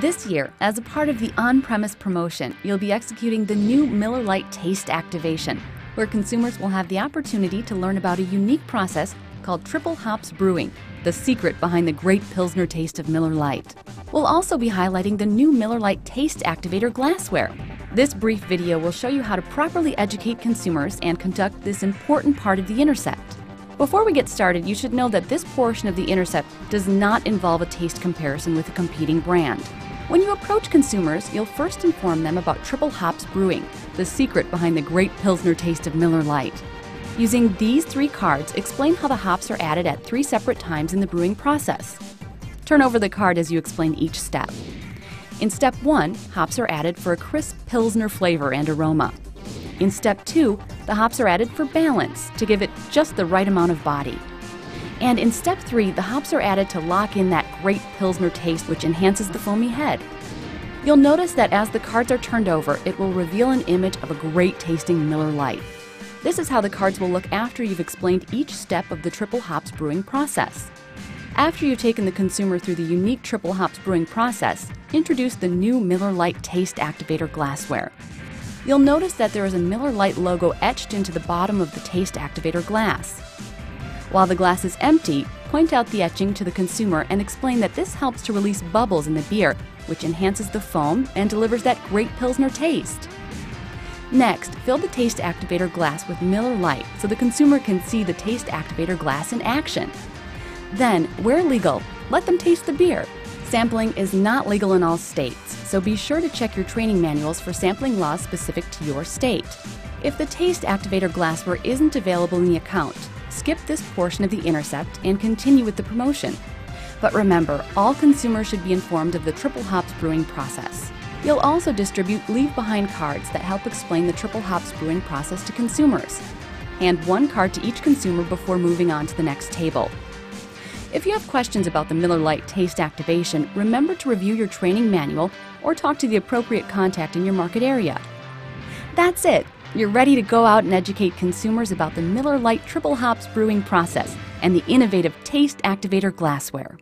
This year, as a part of the on premise promotion, you'll be executing the new Miller Lite Taste Activation, where consumers will have the opportunity to learn about a unique process called triple hops brewing, the secret behind the great Pilsner taste of Miller Lite. We'll also be highlighting the new Miller Lite Taste Activator glassware. This brief video will show you how to properly educate consumers and conduct this important part of the intercept. Before we get started, you should know that this portion of the intercept does not involve a taste comparison with a competing brand. When you approach consumers, you'll first inform them about triple hops brewing, the secret behind the great Pilsner taste of Miller Lite. Using these three cards, explain how the hops are added at three separate times in the brewing process. Turn over the card as you explain each step. In step one, hops are added for a crisp Pilsner flavor and aroma. In step two, the hops are added for balance to give it just the right amount of body. And in step three, the hops are added to lock in that great Pilsner taste which enhances the foamy head. You'll notice that as the cards are turned over, it will reveal an image of a great tasting Miller Lite. This is how the cards will look after you've explained each step of the triple hops brewing process. After you've taken the consumer through the unique triple hops brewing process, introduce the new Miller Lite Taste Activator glassware. You'll notice that there is a Miller Lite logo etched into the bottom of the Taste Activator glass. While the glass is empty, point out the etching to the consumer and explain that this helps to release bubbles in the beer, which enhances the foam and delivers that great Pilsner taste. Next, fill the Taste Activator glass with Miller Lite so the consumer can see the Taste Activator glass in action. Then, where legal, let them taste the beer. Sampling is not legal in all states, so be sure to check your training manuals for sampling laws specific to your state. If the Taste Activator glassware isn't available in the account, skip this portion of the intercept and continue with the promotion. But remember, all consumers should be informed of the triple hops brewing process. You'll also distribute leave behind cards that help explain the triple hops brewing process to consumers. Hand one card to each consumer before moving on to the next table. If you have questions about the Miller Lite taste activation, remember to review your training manual or talk to the appropriate contact in your market area. That's it. You're ready to go out and educate consumers about the Miller Lite triple hops brewing process and the innovative taste activator glassware.